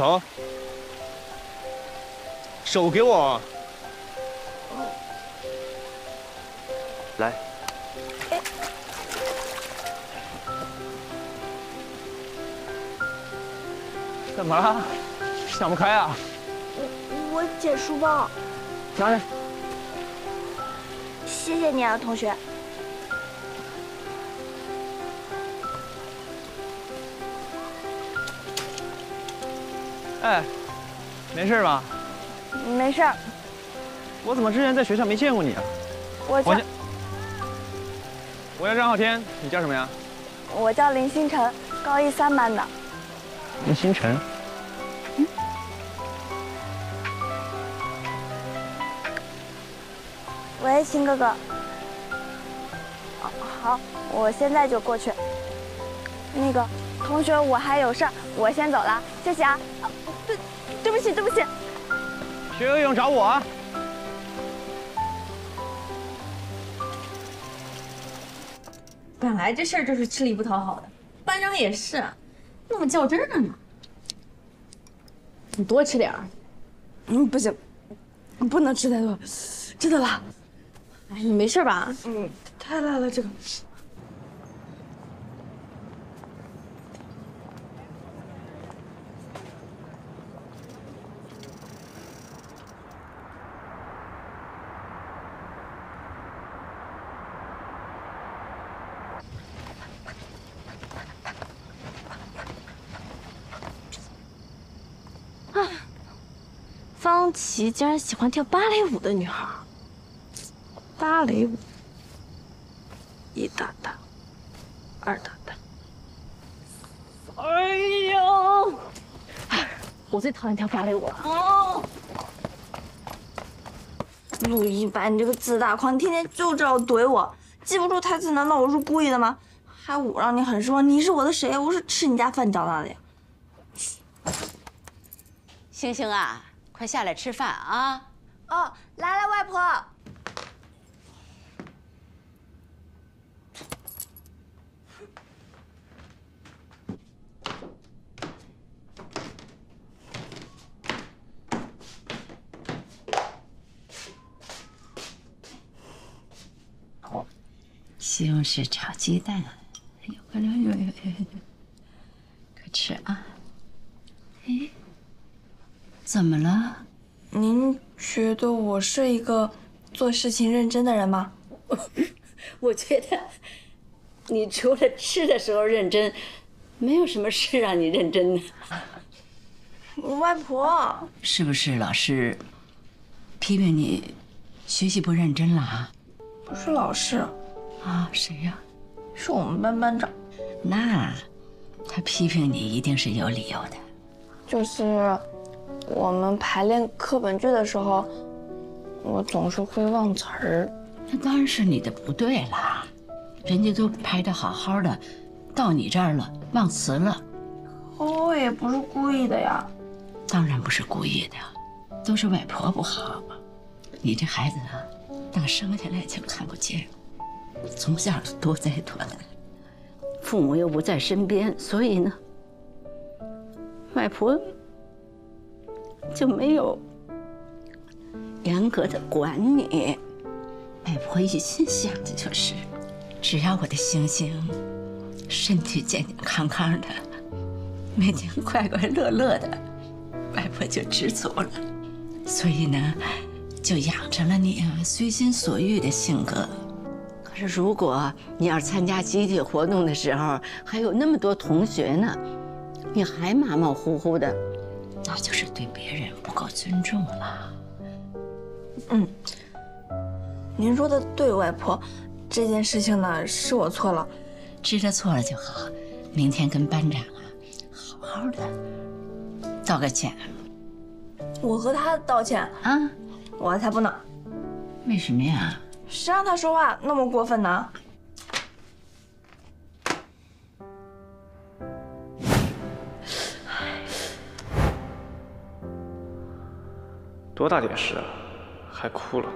手，手给我。来，怎么了？想不开啊？我捡书包，拿来。谢谢你啊，同学。哎，没事吧？没事儿，我怎么之前在学校没见过你啊？我叫我叫我叫张浩天，你叫什么呀？我叫林星辰，高一三班的。林星辰。喂，秦哥哥。哦好，我现在就过去。那个同学，我还有事儿，我先走了，谢谢啊。啊对，对不起，对不起。学游泳找我啊。本来这事儿就是吃力不讨好的，班长也是，那么较真儿呢。你多吃点儿。嗯，不行，不能吃太多，真的辣。哎，你没事吧？嗯，太辣了这个。方琦竟然喜欢跳芭蕾舞的女孩。芭蕾舞，一大大，二大大。哎呦！我最讨厌跳芭蕾舞了。哦。陆一白，你这个自大狂，天天就知道怼我，记不住台词，难道我是故意的吗？还我让你很失望，你是我的谁？我是吃你家饭长大的呀。星星啊，快下来吃饭啊！哦，来了，外婆。西红柿炒鸡蛋，哎呦哎呦哎呦哎呦！快吃啊！哎，怎么了？您觉得我是一个做事情认真的人吗？我觉得你除了吃的时候认真，没有什么事让你认真的。外婆，是不是老师批评你学习不认真了啊？不是老师，啊，谁呀、是我们班班长。那他批评你一定是有理由的。就是我们排练课本剧的时候，我总是会忘词儿。那当然是你的不对啦，人家都排的好好的，到你这儿了忘词了，可我也不是故意的呀。当然不是故意的，都是外婆不好。你这孩子啊，打生下来就看不见，从小就多灾多难，父母又不在身边，所以呢，外婆就没有严格的管你。外婆一心想的就是，只要我的星星身体健健康康的，每天快快乐乐的，外婆就知足了，所以呢，就养成了你啊随心所欲的性格。可是如果你要是参加集体活动的时候，还有那么多同学呢，你还马马虎虎的，那就是对别人不够尊重了。嗯您说的对，外婆，这件事情呢是我错了。知道错了就好，明天跟班长啊好好的道个歉我和他道歉，啊。我才不呢！为什么呀？谁让他说话那么过分呢？多大点事啊，还哭了？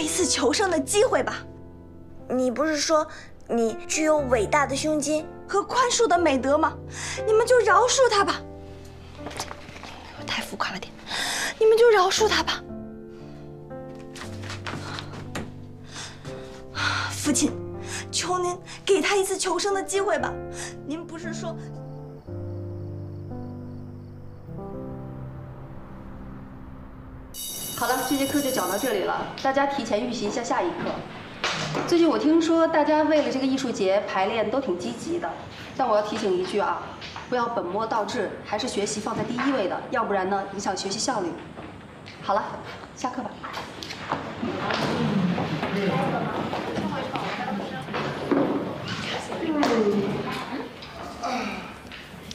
一次求生的机会吧。你不是说你具有伟大的胸襟和宽恕的美德吗？你们就饶恕他吧。我太浮夸了点，你们就饶恕他吧。父亲，求您给他一次求生的机会吧。您不是说好了，这节课就讲到这里了，大家提前预习一下下一课。最近我听说大家为了这个艺术节排练都挺积极的，但我要提醒一句啊，不要本末倒置，还是学习放在第一位的，要不然呢影响学习效率。好了，下课吧。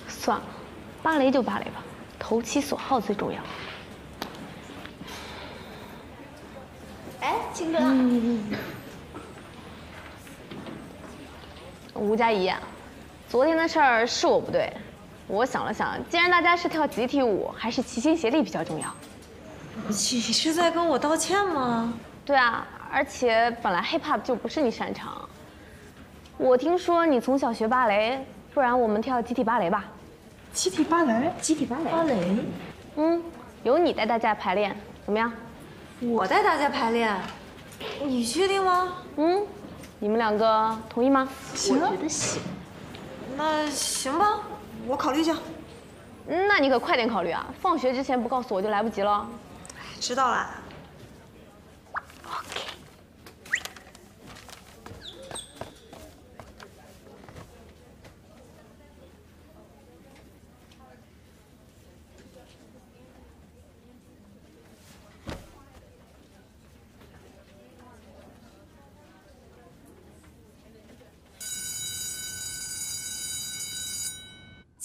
算了，芭蕾就芭蕾吧，投其所好最重要。吴佳怡，昨天的事儿是我不对。我想了想，既然大家是跳集体舞，还是齐心协力比较重要。你是在跟我道歉吗？对啊，而且本来 hip hop 就不是你擅长。我听说你从小学芭蕾，不然我们跳集体芭蕾吧？集体芭蕾，集体芭蕾。芭蕾，嗯，由你带大家排练，怎么样？我带大家排练，你确定吗？嗯，你们两个同意吗？行，我觉得行。那行吧，我考虑一下。嗯那你可快点考虑啊！放学之前不告诉我就来不及了。知道了。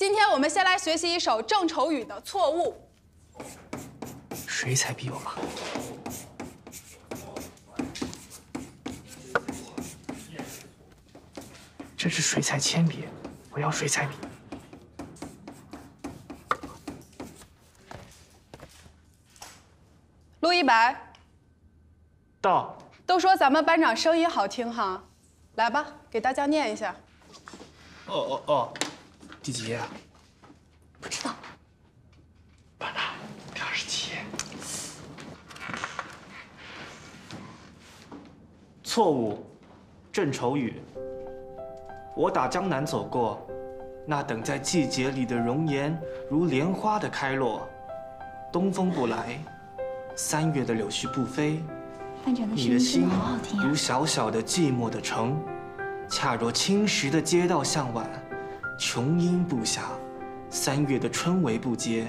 今天我们先来学习一首郑愁予的《错误》。水彩笔我忙？这是水彩铅笔，我要水彩笔。陆一白，到。都说咱们班长声音好听哈，来吧，给大家念一下。哦哦哦，第几页啊？不知道。班长，第二十七页。错误，郑愁予。我打江南走过，那等在季节里的容颜，如莲花的开落。东风不来，三月的柳絮不飞。你的心如小小的寂寞的城，恰若青石的街道向晚，琼音不响，三月的春雷不接。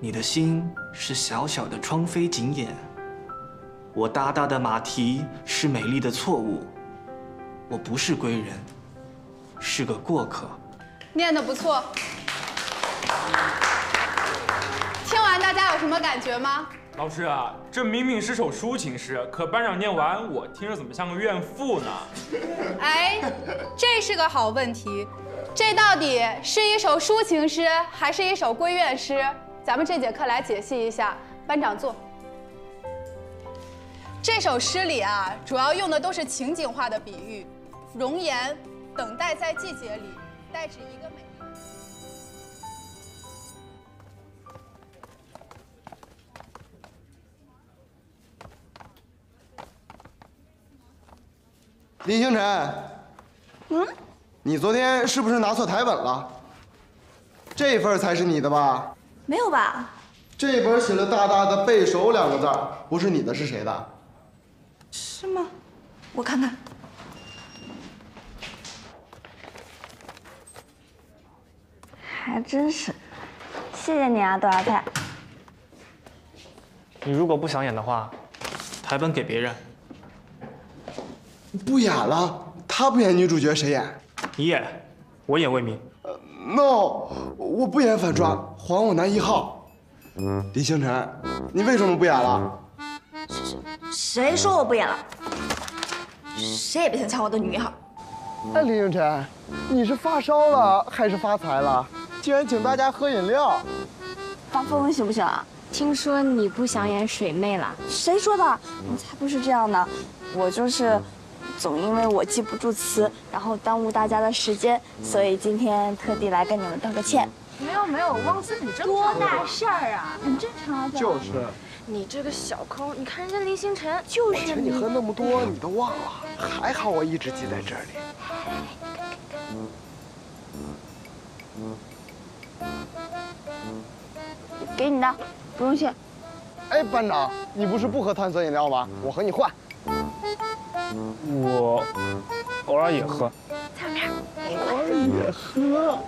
你的心是小小的窗扉紧掩，我大大的马蹄是美丽的错误。我不是归人，是个过客。念得不错。听完大家有什么感觉吗？老师啊，这明明是首抒情诗，可班长念完，我听着怎么像个怨妇呢？哎，这是个好问题。这到底是一首抒情诗，还是一首闺怨诗？咱们这节课来解析一下。班长坐。这首诗里啊，主要用的都是情景化的比喻，容颜，等待在季节里，代指一个美。林星辰，嗯，你昨天是不是拿错台本了？这份才是你的吧？没有吧？这本写了大大的“背熟”两个字，不是你的，是谁的？是吗？我看看。还真是，谢谢你啊，豆芽菜。你如果不想演的话，台本给别人。不演了，他不演女主角谁演？你演，我演魏明。呃 No，我不演反抓，还我男一号。林星辰，你为什么不演了？谁说我不演了？谁也别想抢我的女一号。哎，林星辰，你是发烧了还是发财了？竟然请大家喝饮料，发疯行不行啊？听说你不想演水妹了？谁说的？我才不是这样的，我就是总因为我记不住词，然后耽误大家的时间，所以今天特地来跟你们道个歉。没有没有，忘词很正常。多大事儿啊？很正常啊。就是。你这个小抠，你看人家林星辰，就是请你喝那么多，你都忘了，还好我一直记在这里。给你的，不用谢。哎，班长，你不是不喝碳酸饮料吗？我和你换。我偶尔也喝。在面。偶尔也喝。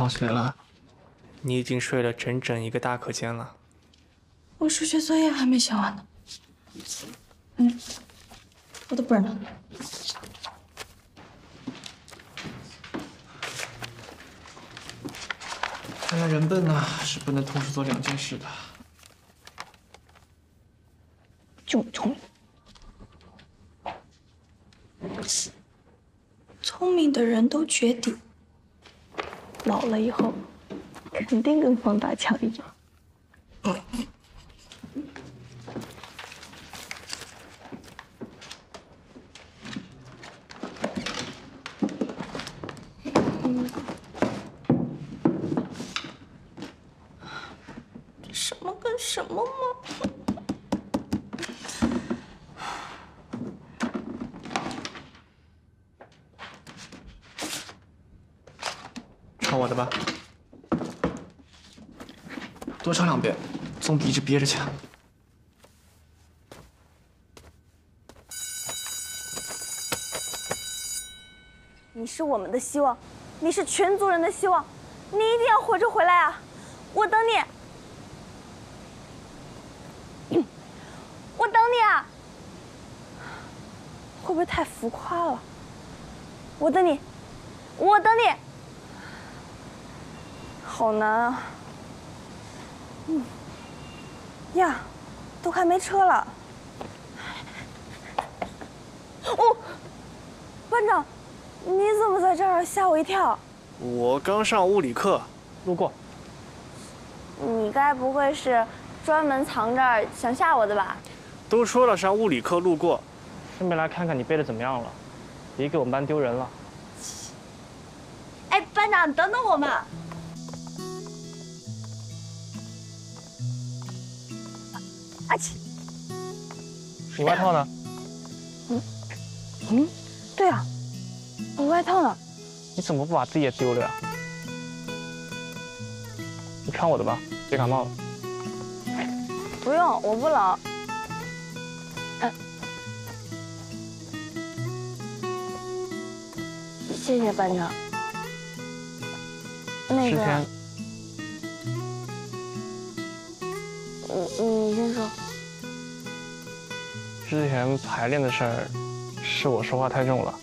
放学了，你已经睡了整整一个大课间了。我数学作业还没写完呢。嗯，我的本呢？看来人笨啊，是不能同时做两件事的。就你聪明。聪明的人都绝顶，老了以后肯定跟方大强一样。什么跟什么吗？抄我的吧。说两遍，总比一直憋着强。你是我们的希望，你是全族人的希望，你一定要活着回来啊！我等你，我等你啊！会不会太浮夸了？我等你，我等你，好难啊！嗯，呀，都快没车了。哦，班长。你怎么在这儿？吓我一跳！我刚上物理课，路过。你该不会是专门藏这儿想吓我的吧？都说了上物理课路过，顺便来看看你背的怎么样了，别给我们班丢人了。哎，班长，等等我们！你外套呢？嗯嗯，对啊。我外套呢？你怎么不把自己也丢了呀？你穿我的吧，别感冒了。不用，我不冷。嗯，谢谢班长。那个，你你先说。之前排练的事儿，是我说话太重了。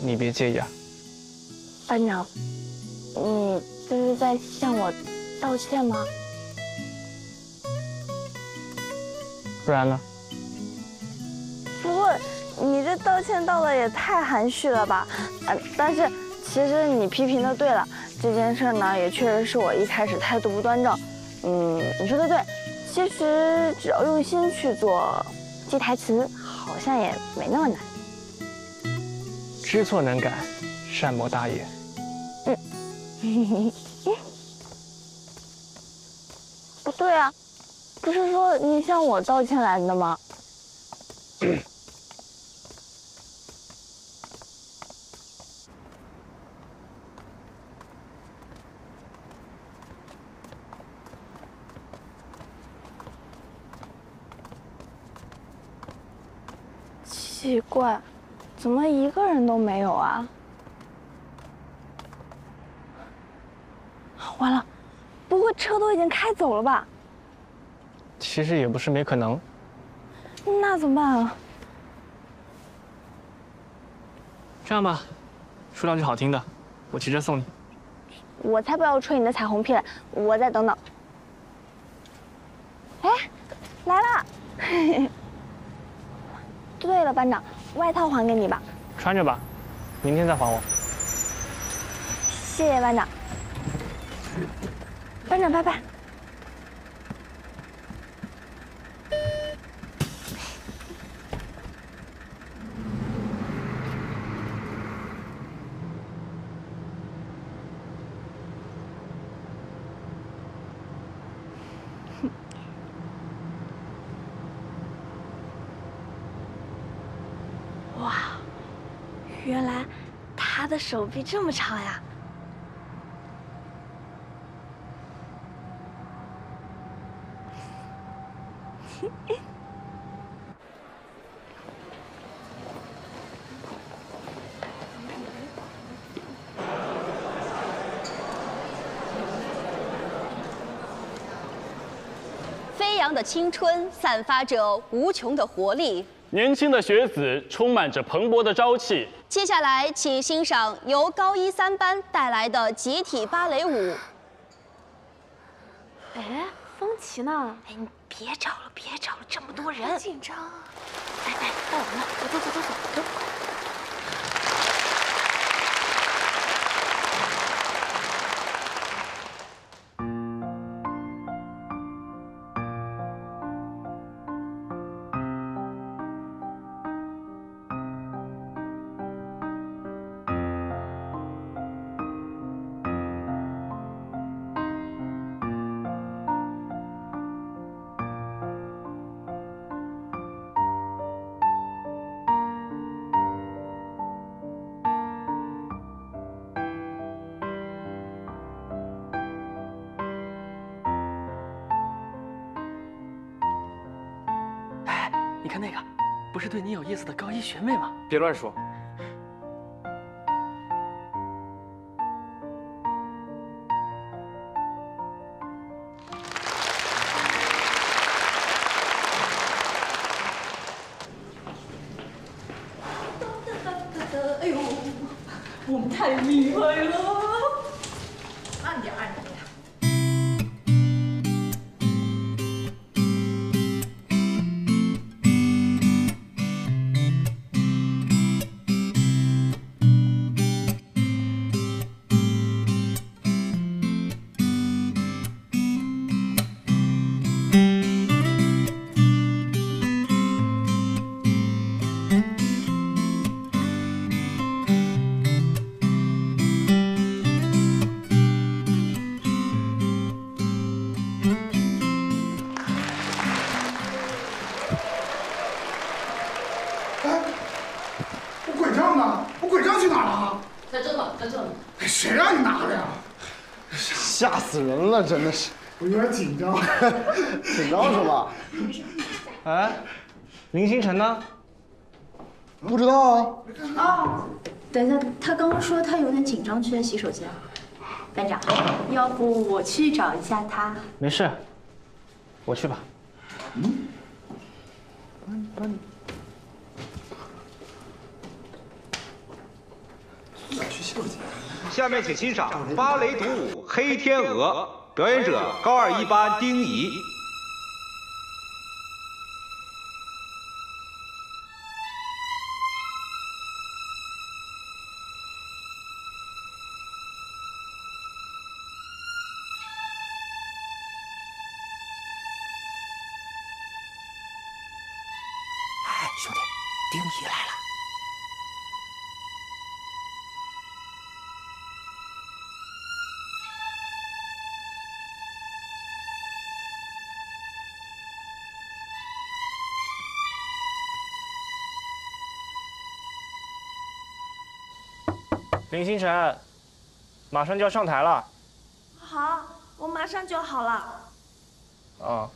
你别介意啊，班长，你这是在向我道歉吗？不然呢？不过你这道歉道的也太含蓄了吧？呃，但是其实你批评的对了，这件事呢也确实是我一开始态度不端正。嗯，你说的对，其实只要用心去做，记台词好像也没那么难。知错能改，善莫大焉。嗯，不对啊，不是说你向我道歉来的吗？奇怪。怎么一个人都没有啊？完了，不会车都已经开走了吧？其实也不是没可能。那怎么办啊？这样吧，说两句好听的，我骑车送你。我才不要吹你的彩虹屁嘞！我再等等。哎，来了！对了，班长。外套还给你吧，穿着吧，明天再还我。谢谢班长，班长拜拜。原来他的手臂这么长呀！飞扬的青春散发着无穷的活力，年轻的学子充满着蓬勃的朝气。接下来，请欣赏由高一三班带来的集体芭蕾舞。哎，风琪呢？哎，你别找了，别找了，这么多人，紧张。哎哎，到我们了，走走走走走走。你有意思的高一学妹吗？别乱说。哎呦，我们太厉害了！了，真的是。我有点紧张。紧张什么？哎，林星辰呢？不知道啊。哦，等一下，他刚刚说他有点紧张，去了洗手间。班长，要不我去找一下他？没事，我去吧。嗯下面请欣赏芭蕾独舞《黑天鹅》，表演者高二一班丁怡。林星辰，马上就要上台了。好，我马上就好了。啊。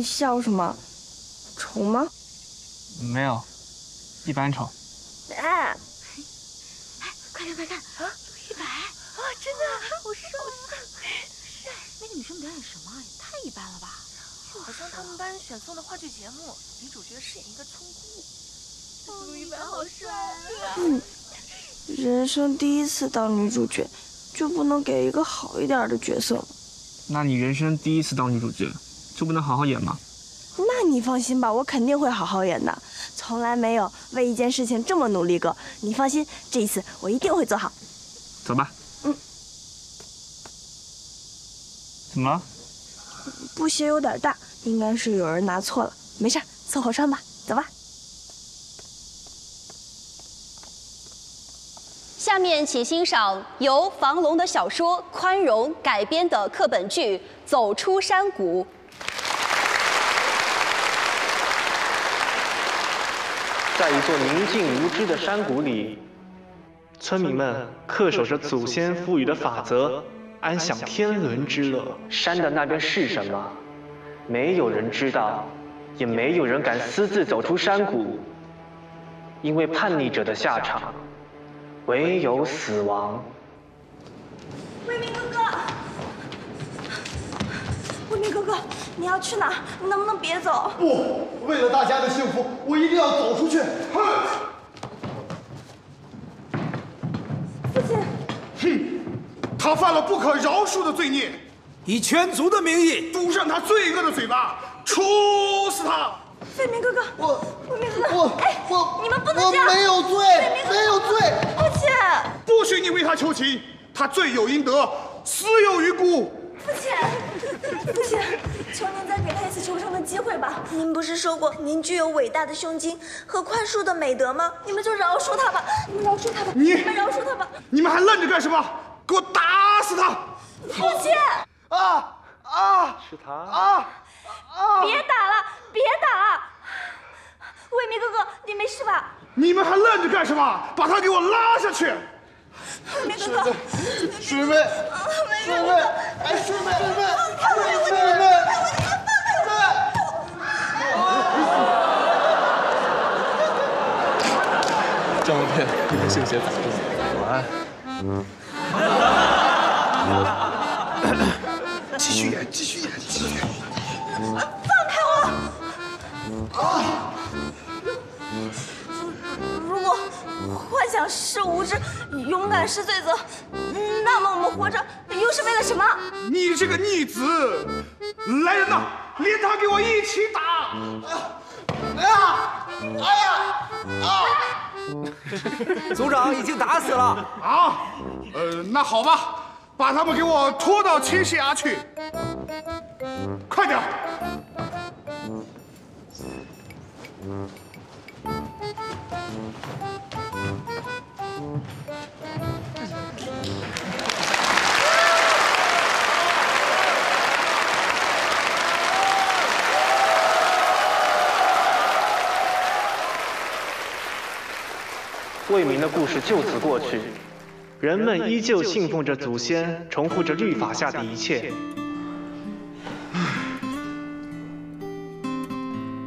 你笑什么？丑吗？没有，一般丑。哎，哎快看快看，啊，陆一白！啊，真的，好帅！帅！那个女生表演什么？也太一般了吧！好像他们班选送的话剧节目，女主角饰演一个村姑。陆一白好帅啊！嗯，人生第一次当女主角，就不能给一个好一点的角色吗？那你人生第一次当女主角，就不能好好演吗？那你放心吧，我肯定会好好演的。从来没有为一件事情这么努力过。你放心，这一次我一定会做好。走吧。嗯。怎么了？布鞋有点大，应该是有人拿错了。没事，凑合穿吧。走吧。下面请欣赏由房龙的小说《宽容》改编的课本剧《走出山谷》。在一座宁静无知的山谷里，村民们恪守着祖先赋予的法则，安享天伦之乐。山的那边是什么？没有人知道，也没有人敢私自走出山谷，因为叛逆者的下场，唯有死亡。卫民哥哥，你要去哪？你能不能别走？不，为了大家的幸福，我一定要走出去。哼！父亲，哼，他犯了不可饶恕的罪孽，以全族的名义堵上他罪恶的嘴巴，处死他！费明哥哥，我，卫民哥哥，我哎，我你们不能我这样！没有罪卫民哥哥没有罪父亲，不许你为他求情，他罪有应得，死有余辜。父亲，父亲，求您再给他一次求生的机机会吧。您不是说过您具有伟大的胸襟和宽恕的美德吗？你们就饶恕他吧，你们饶恕他吧，你你们饶恕他吧。你们还愣着干什么？给我打死他！父亲，啊啊！是他啊啊！别打了，别打了。魏明哥哥，你没事吧？你们还愣着干什么？把他给我拉下去！魏明哥哥，水妹，水妹，哎，水妹，水妹，看我的，水妹，张文片，你的性邪咋着？晚安。继续演，继续演，继续演。放开我！啊！如果幻想是无知，勇敢是罪责，那么我们活着又是为了什么？你这个逆子！来人呐，连他给我一起打！哎呀，哎呀，啊！组长已经打死了。啊，呃，那好吧，把他们给我拖到青石崖去，快点！魏明的故事就此过去，人们依旧信奉着祖先，重复着律法下的一切。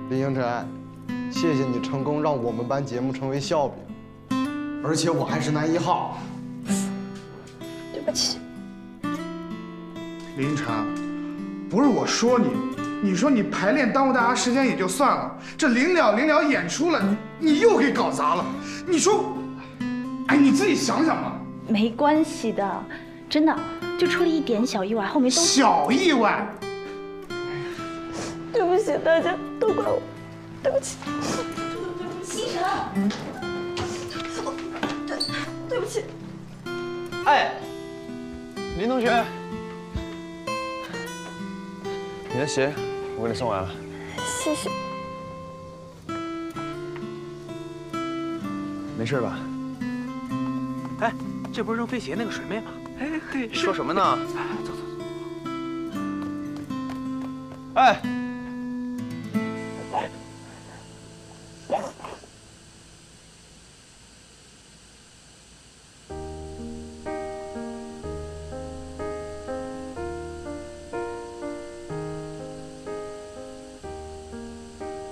林星辰，谢谢你成功让我们班节目成为笑柄，而且我还是男一号。对不起，林晨，不是我说你，你说你排练耽误大家时间也就算了，这临了临了演出了，你你又给搞砸了。你说，哎，你自己想想吧。没关系的，真的，就出了一点小意外，后面都小意外。对不起，大家都怪我，对不起。星辰，对，对不起。哎，林同学，你的鞋我给你送来了。谢谢。没事吧？哎，这不是扔飞鞋那个水妹吗？哎，对，你说什么呢？走走走。哎，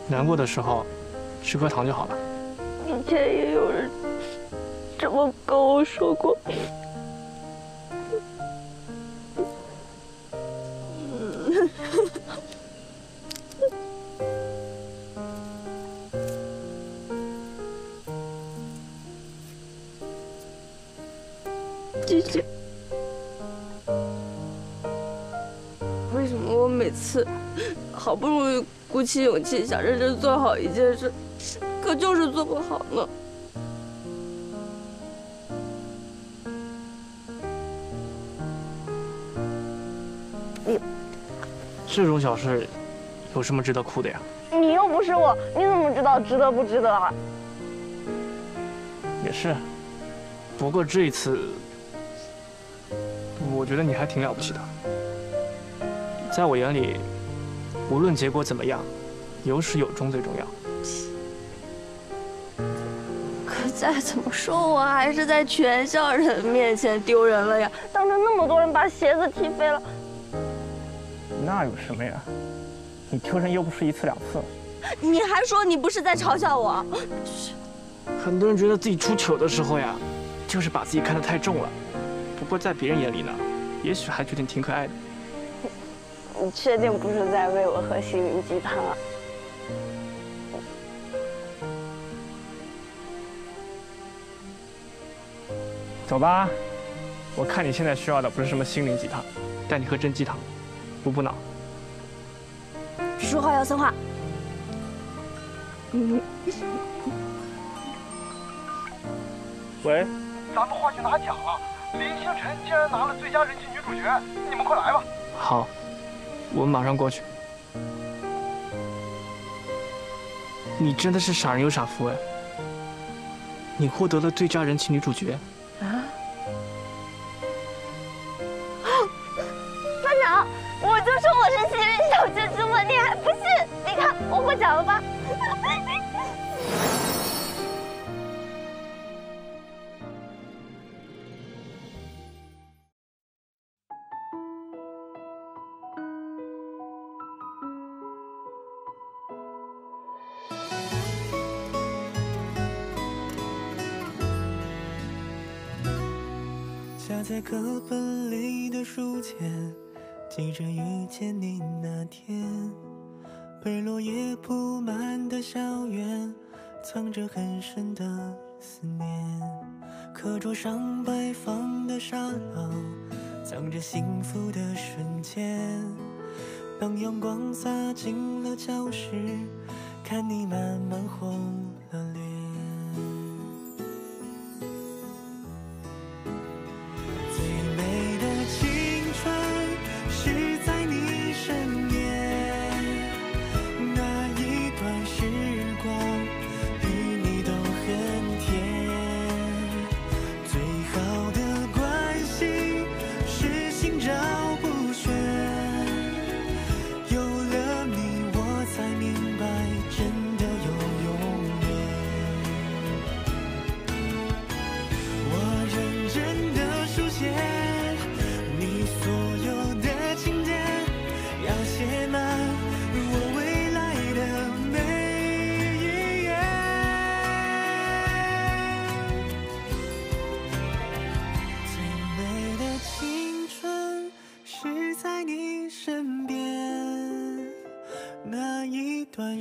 难过的时候，吃颗糖就好了。我说过。姐姐。为什么我每次好不容易鼓起勇气想认真做好一件事，可就是做不好呢？你这种小事，有什么值得哭的呀？你又不是我，你怎么知道值得不值得啊？也是，不过这一次，我觉得你还挺了不起的。在我眼里，无论结果怎么样，有始有终最重要。可再怎么说，我还是在全校人面前丢人了呀！当着那么多人把鞋子踢飞了。那有什么呀？你丢人又不是一次两次。你还说你不是在嘲笑我？很多人觉得自己出糗的时候呀，就是把自己看得太重了。不过在别人眼里呢，也许还觉得你挺可爱的。你确定不是在喂我喝心灵鸡汤啊？走吧，我看你现在需要的不是什么心灵鸡汤，带你喝真鸡汤，不补脑说话要算话。喂。咱们话剧拿奖了林星辰竟然拿了最佳人气女主角你们快来吧。好我们马上过去。你真的是傻人有傻福哎。你获得了最佳人气女主角。课本里的书签记着遇见你那天被落叶铺满的校园藏着很深的思念课桌上摆放的沙漏藏着幸福的瞬间当阳光洒进了教室看你慢慢红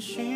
寻。